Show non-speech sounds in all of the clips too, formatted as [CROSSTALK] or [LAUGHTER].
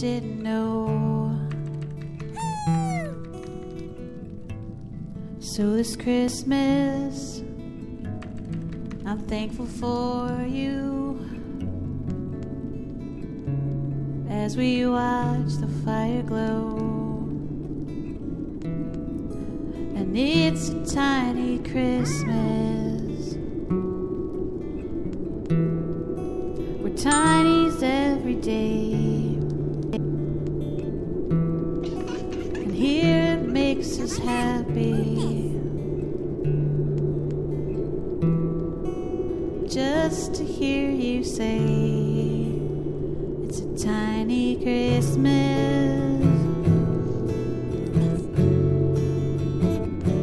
didn't know. So this Christmas, I'm thankful for you. As we watch the fire glow, and it's a tiny Christmas. We're tinies every day. Makes us happy. Just to hear you say it's a tiny Christmas.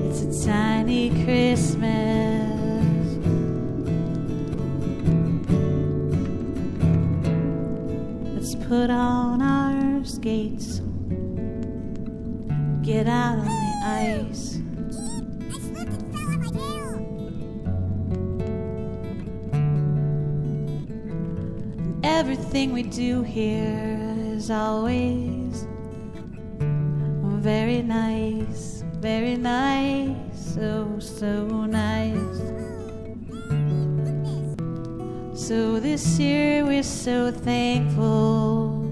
It's a tiny Christmas. Let's put on our skates. Get out on the ice. Everything we do here is always very nice, very nice, so, so nice. So this year we're so thankful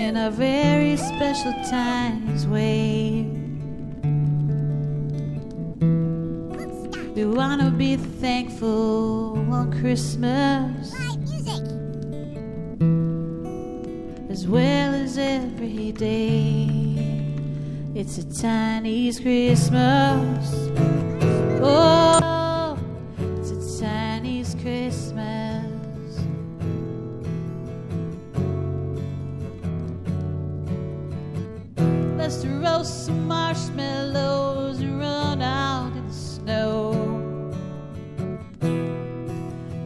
in a very special times way. We want to be thankful on Christmas as well as every day. It's a Chinese Christmas. Oh, it's a Chinese Christmas. Let's roast some marshmallows and run out in the snow.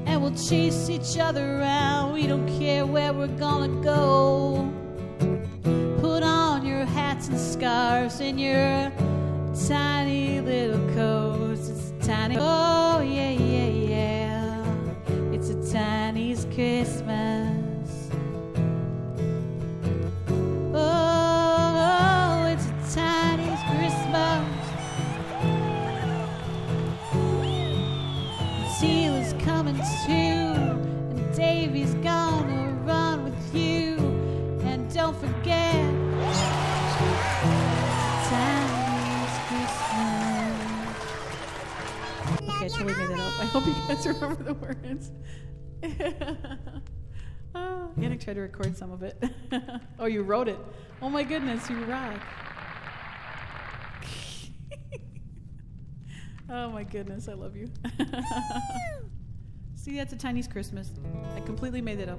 And we'll chase each other around. We don't care where we're gonna go. Put on your hats and scarves and your tiny little coats. It's a tiny. Oh, yeah, yeah, yeah. It's a Chinese Christmas. Is coming too, and Davey's gonna run with you. And don't forget, I totally made up. I hope you guys remember the words. oh, Yannick tried to record some of it. [LAUGHS] oh, you wrote it. Oh my goodness, you rock. Oh my goodness, I love you. [LAUGHS] See, that's a Chinese Christmas. I completely made it up.